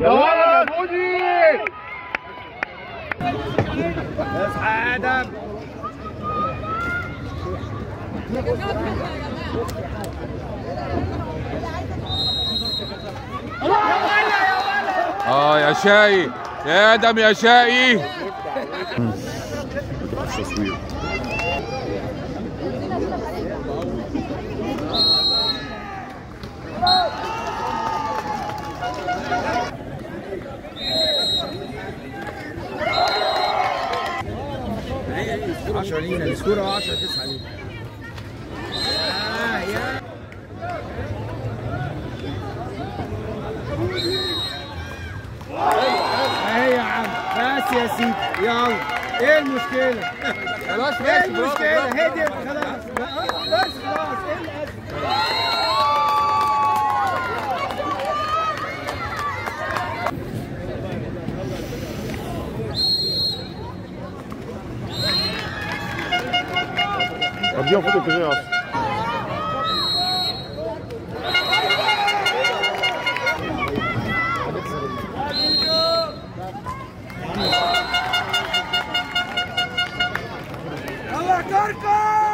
يا ولد بودي اصحى آدم آه يا شاي. يا آدم يا شاي. تصوير عشرة لينا السكورة 10 9 لينا آه يا. اهي يا عم. بس يا سيدي. يلا. إيه المشكلة؟ خلاص إيه المشكلة؟ هديت خلاص. بس خلاص. إيه الأزمة؟ Wat Jan van de eraf. ¡A!